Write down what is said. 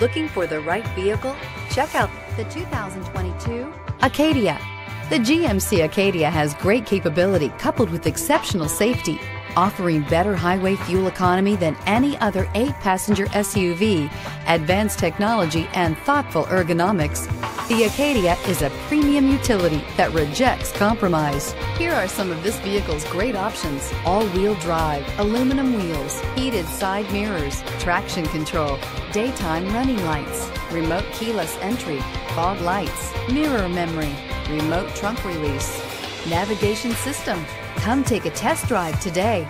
Looking for the right vehicle? Check out The 2022 Acadia. The GMC Acadia has great capability coupled with exceptional safety, offering better highway fuel economy than any other eight passenger SUV, advanced technology, and thoughtful ergonomics. The Acadia is a premium utility that rejects compromise. Here are some of this vehicle's great options all wheel drive, aluminum wheels, heated side mirrors, traction control, daytime running lights, remote keyless entry, fog lights, mirror memory, remote trunk release, navigation system. Come take a test drive today.